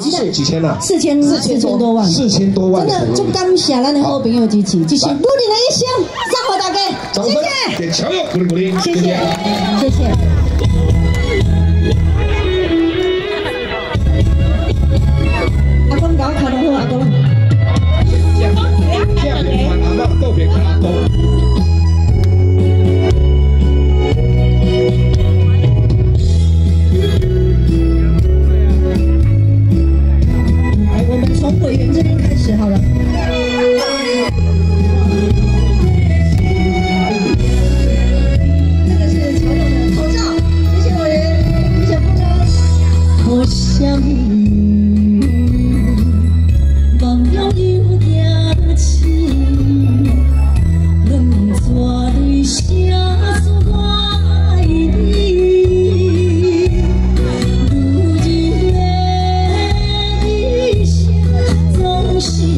是几千了？四千四千多万，四千多万，真的就感谢咱的好朋友支持，就是努力的一生，生活大家，谢谢，给强友鼓励鼓励，谢谢，谢谢。从委员这边开始好了。心。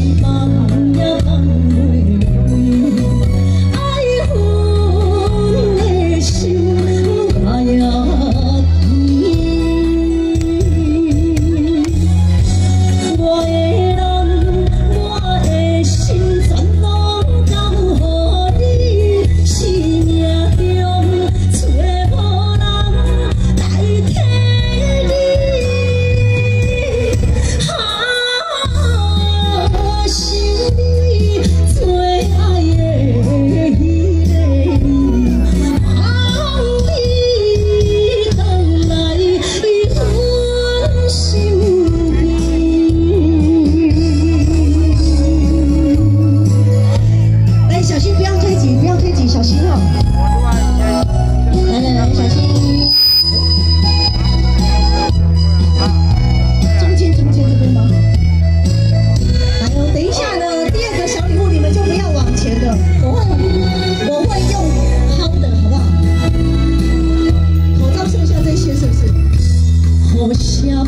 我想